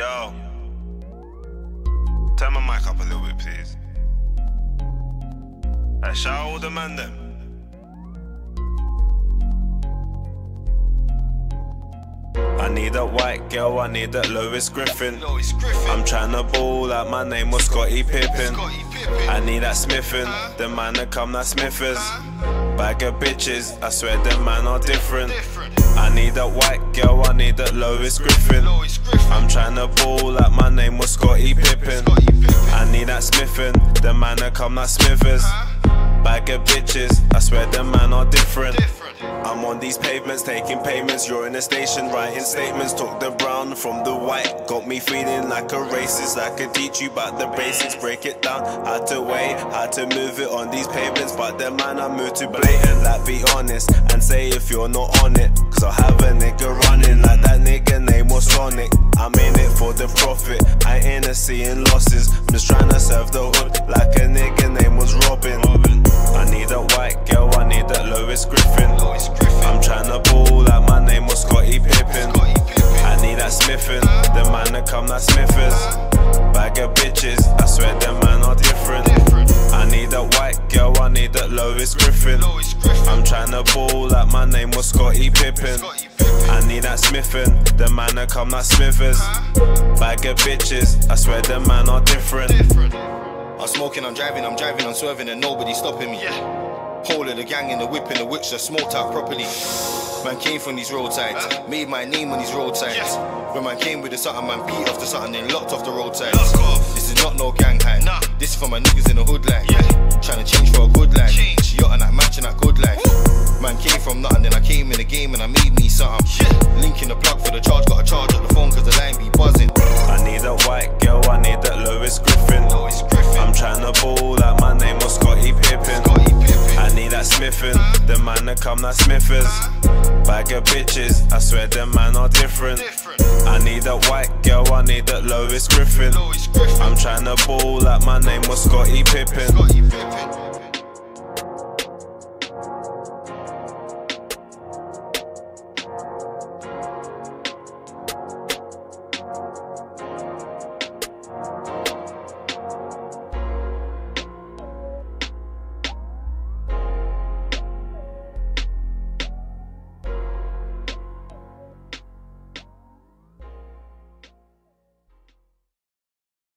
Yo. Turn my mic up a little bit, please. Hey, shout out all the man them. I need a white girl, I need a Lois Griffin. Lois Griffin. I'm tryna ball like my name was Scottie Pippen. Scottie Pippen. I need that Smithin', the man that come that Smithers. Bag of bitches, I swear them man are different. I need a white girl, I need a Lois Griffin. I'm tryna ball like my name was Scottie Pippen. I need that Smithin', the man that come that Smithers. Bag of bitches, I swear them man are different. I'm on these pavements, taking payments. You're in the station, writing statements. Talk the brown from the white. Got me feeling like a racist. I could teach you about the basics, break it down. How to wait, how to move it on these pavements. But the man I move too blatant. Like, be honest and say if you're not on it. Cause I'll have a nigga seeing losses. I'm just trying to serve the hood like a nigga name was Robin. I need a white girl, I need a Lois Griffin. Lois Griffin. I'm trying to ball like my name was Scottie Pippen. Scottie Pippen. I need that Smithin', the man that come that Smithers. Bag of bitches, I swear them man are different. Different. I need a white girl, I need that Lois Griffin. Lois Griffin. I'm trying to ball like my name was Scottie Pippen. Scottie. I need that Smithin', the man that come that Smithers. Bag of bitches, I swear them man are different. Different. I'm smoking, I'm driving, I'm driving, I'm swerving, and nobody's stopping me. Yeah. Whole of the gang in the whip in the which just smoked out properly. Man came from these roadsides, made my name on these roadsides. Yeah. When man came with the something, man beat off the something, then locked off the roadsides. Lock. This is not no gang hype. Nah. This is for my niggas in the hood like. Yeah. Trying to change for a good from nothing, then I came in the game and I made me something. Yeah. Linking the plug for the charge, got to charge up the phone cause the line be buzzing. I need a white girl, I need that Lois Griffin. Lois Griffin. I'm tryna ball like my name was Scottie Pippen. Scottie Pippen. I need that Smithin', the man that come that Smithers. Bag of bitches, I swear them man are different. Different. I need that white girl, I need that Lois Griffin. Lois Griffin. I'm tryna ball like my name was Scottie Pippen. Scottie Pippen.